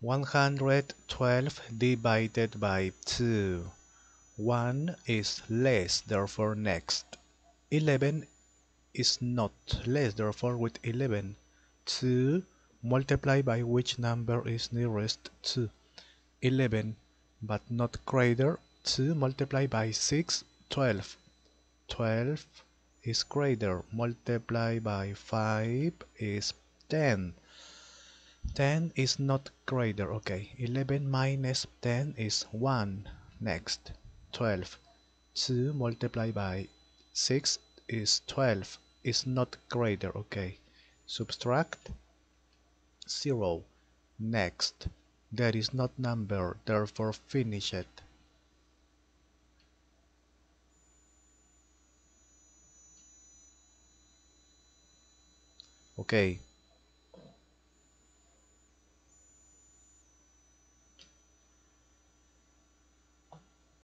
112 divided by 2. 1 is less, therefore next. 11 is not less, therefore with 11. 2 multiplied by which number is nearest to 11 but not greater 2 multiplied by 6 12 12 is greater multiplied by 5 is 10 10 is not greater. Okay 11 minus 10 is 1 next 12 2 multiplied by 6 is 12 is not greater. Okay subtract 0 next there is not number therefore finish it. Okay